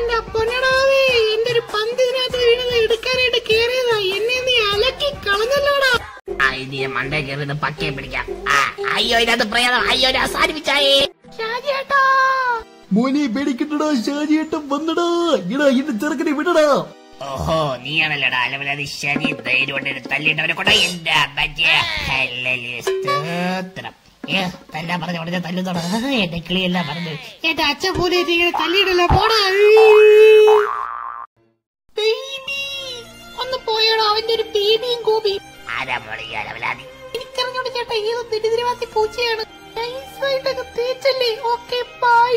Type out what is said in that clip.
എന്റെ പൊന്നടാവേ എന്റെ ഒരു പന്ത് ഇതിനകത്ത് വീണത് എടുക്കാനായിട്ട് കേറിയതാ. എന്നെ നീ അലക്കി കളഞ്ഞല്ലോടാ. ഞാൻ മണ്ടേ കയറി പക്കയെ പിടിക്കാം. അയ്യോ ഇതിനകത്ത് പ്രേതം. അയ്യോ അവസാനിപ്പിച്ചായേ ഷാജിയേട്ടാ. മോനെ പേടിക്കണ്ടടാ ഷാജിയേട്ടൻ വന്നടാ. ഇടാ എന്റെ ചെറുക്കനെ വിടടാ. ഓഹോ നീയാണല്ലോടാ. അലവലാതി ശരി ധൈര്യം തല്ലിട്ടവരെ കൊണ്ട? എന്റെ അമ്മയ്ക്ക് സ്തോത്രം. ഏ, തല്ലാൻ പറഞ്ഞ ഉടനെ തല്ലുന്നോടാ. എന്റെ കിളിയെല്ലാം പറഞ്ഞു എന്റെ അച്ഛൻ പോലെ ഇങ്ങനെ തല്ലിയിടല്ലോ. പോടാ. ബേബി ഒന്ന് പോയാണോ അവന്റെ ഒരു ബേബിയും കൂബിയും ആരാ മോളി അലവലാതി? എനിക്കറിഞ്ഞോട് ചേട്ടാ ഏത് ദരിദ്രവാസി പൂച്ചയാണ്. നൈസായിട്ടൊക്കെ തേച്ചല്ലേ? Okay bye.